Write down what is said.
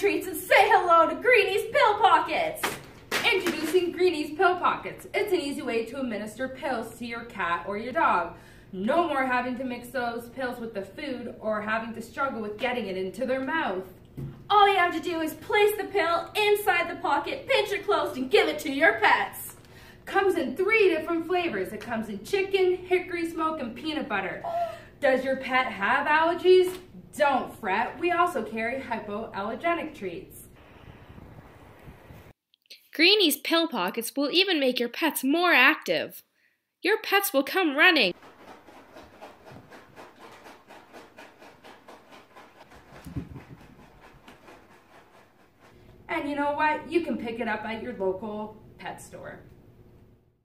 treats and say hello to Greenies Pill Pockets. Introducing Greenies Pill Pockets. It's an easy way to administer pills to your cat or your dog. No more having to mix those pills with the food or having to struggle with getting it into their mouth. All you have to do is place the pill inside the pocket, pinch it closed, and give it to your pets. Comes in three different flavors. It comes in chicken, hickory smoke, and peanut butter. Does your pet have allergies? Don't fret. We also carry hypoallergenic treats. Greenies Pill Pockets will even make your pets more active. Your pets will come running. And you know what? You can pick it up at your local pet store.